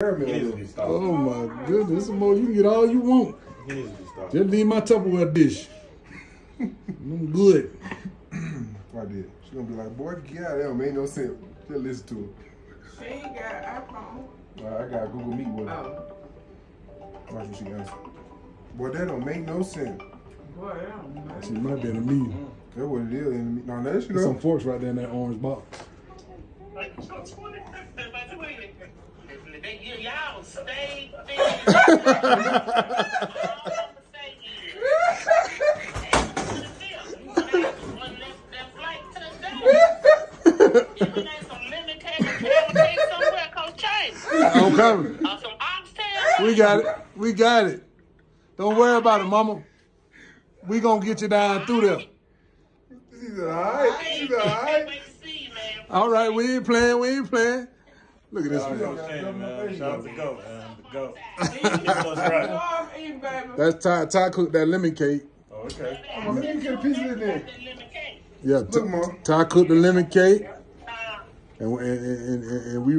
Oh my goodness, some more. You can get all you want. He needs to be stopped. Just leave my Tupperware dish. I'm good. I did. She gonna be like, boy, get out of there. Made no sense. Just listen to her. She ain't got iPhone. All right, I got Google Meet with her. Oh, Watch what she answer. Boy, that don't make no sense. boy, I don't know. She might be in a meeting. That's what it is. In the, no, there she There's some forks right there in that orange box. I'm coming. We got it. We got it. Don't worry about it, mama. We gonna get you down through there. She's all right. She's all right. Wait to see you, man. All right, we ain't playing. We ain't playing. Look at this. Man. out to Shane, man. Shout out to Goat, man. The Goat. That's right. I'm eating, baby. That's Ty. Ty cooked that lemon cake. Oh, okay. Mama, let me get a piece of it then. That lemon cake. Yeah, Look, Mom. Ty cooked the lemon cake, and and and, and, and we.